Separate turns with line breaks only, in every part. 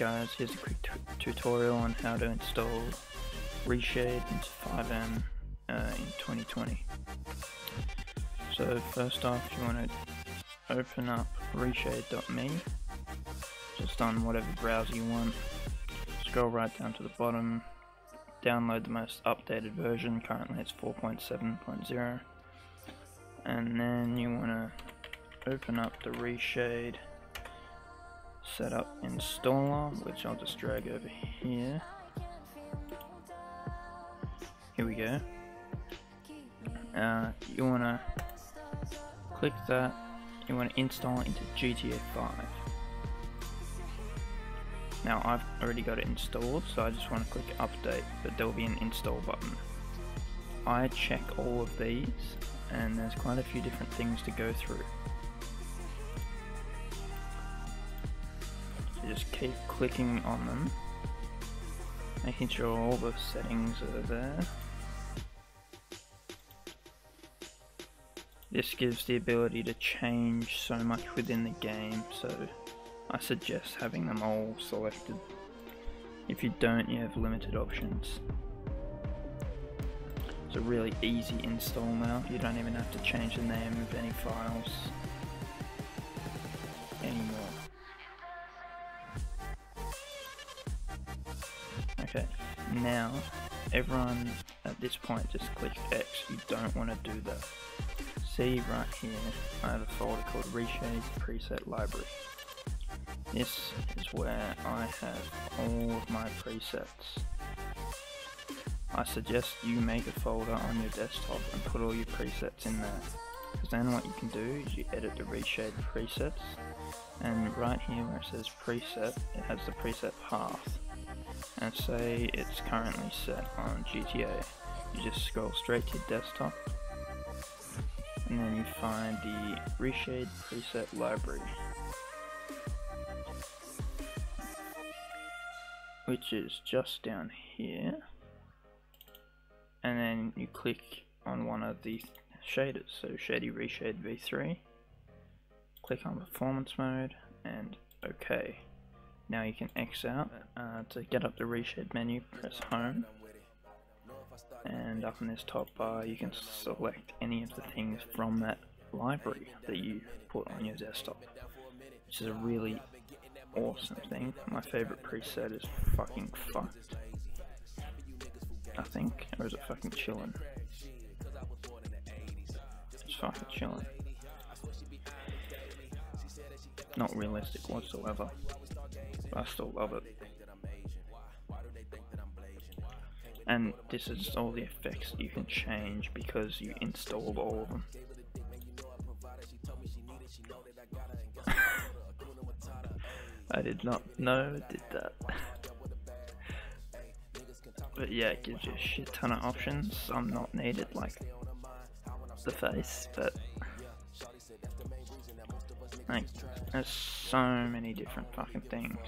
guys, here's a quick tutorial on how to install Reshade into FiveM uh, in 2020. So first off you want to open up reshade.me just on whatever browser you want. Scroll right down to the bottom, download the most updated version, currently it's 4.7.0 and then you want to open up the Reshade setup installer which I'll just drag over here. Here we go. Uh, you want to click that. You want to install it into GTA 5 now I've already got it installed so I just want to click update but there will be an install button. I check all of these and there's quite a few different things to go through just keep clicking on them making sure all the settings are there This gives the ability to change so much within the game, so I suggest having them all selected. If you don't, you have limited options. It's a really easy install now, you don't even have to change the name of any files Okay, now everyone at this point just click X, you don't want to do that see right here, I have a folder called Reshade Preset Library. This is where I have all of my presets. I suggest you make a folder on your desktop and put all your presets in there. Because then what you can do is you edit the Reshade presets and right here where it says preset, it has the preset path. And say it's currently set on GTA. You just scroll straight to desktop and then you find the Reshade preset library which is just down here. And then you click on one of the shaders so Shady Reshade V3 click on performance mode and OK now you can X out uh, to get up the reshade menu press home. And up in this top bar you can select any of the things from that library that you put on your desktop which is a really awesome thing. My favorite preset is fucking fucked. I think or is it fucking chillin? It's fucking chillin. Not realistic whatsoever I still love it and this is all the effects you can change because you installed all of them. I did not know it did that. but yeah, it gives you a shit ton of options. Some not needed, like the face, but like there's so many different fucking things.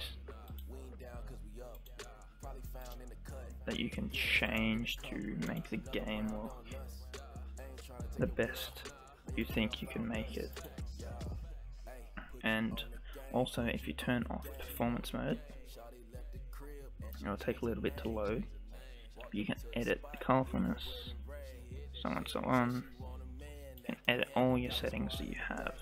that you can change to make the game look the best you think you can make it. And also if you turn off performance mode, it'll take a little bit to load, you can edit the colorfulness, so on and so on, can edit all your settings that you have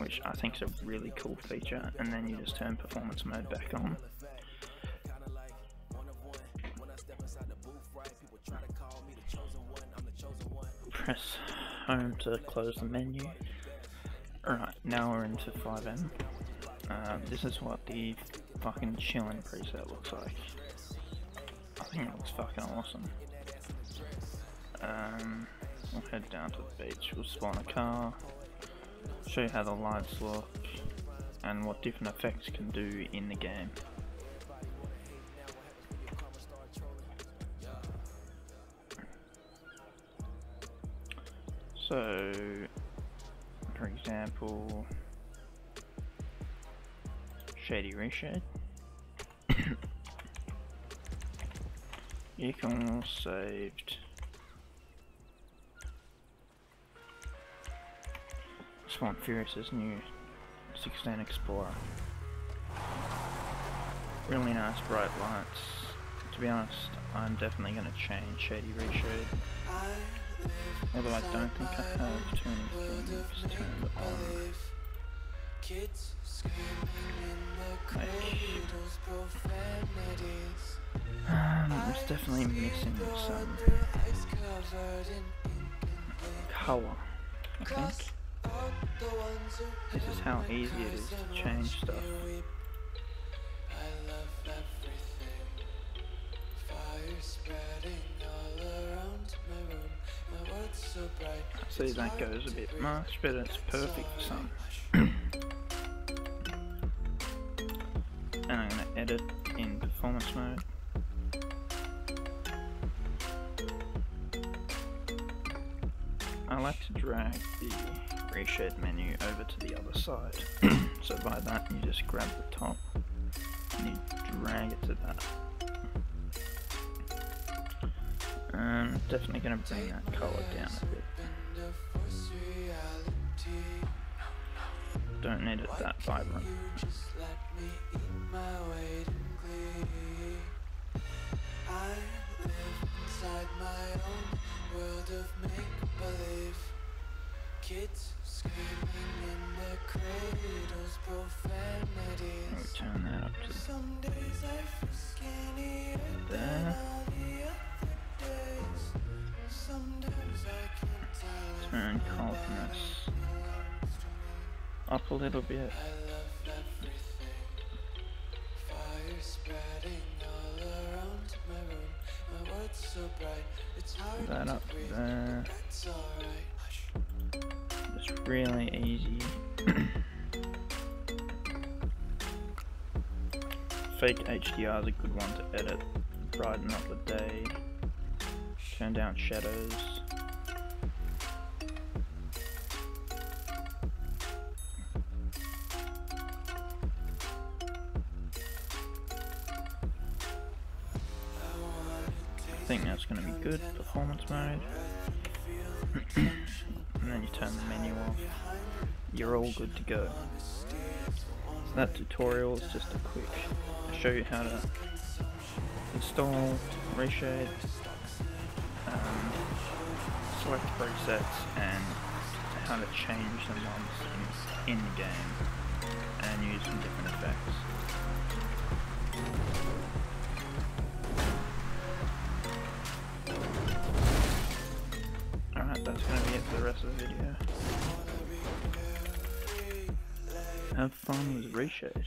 which I think is a really cool feature and then you just turn performance mode back on press home to close the menu. Alright, now we're into FiveM. Uh, this is what the fucking chillin preset looks like. I think it looks fucking awesome. Um, we'll head down to the beach, we'll spawn a car, show you how the lights look, and what different effects can do in the game. So, for example, Shady Reshade. you can saved Swamp Furious's new 16 Explorer. Really nice bright lights. To be honest, I'm definitely going to change Shady Reshade. Although I don't think I have too many things turned on. Like, um, it's definitely missing some color, I think. This is how easy it is to change stuff. See, that goes a bit much, but it's perfect for some. and I'm going to edit in performance mode. I like to drag the reshade menu over to the other side. so by that you just grab the top and you drag it to that. Um, definitely going to bring that colour down a bit. Don't need it that vibrant. Kids screaming in their profanities. turn that up to Some days I feel skinnier there. Turn confidence up a little bit. That up there. It's really easy. Fake HDR is a good one to edit. Brighten up the day. Turn down shadows. I think that's going to be good. Performance mode. and then you turn the menu off. You're all good to go. So that tutorial is just a quick show you how to install Reshade, um, select presets and how to change them once in, in the game and use some different effects. Alright, that's going to be it for the rest of the video. Have fun with Reshade.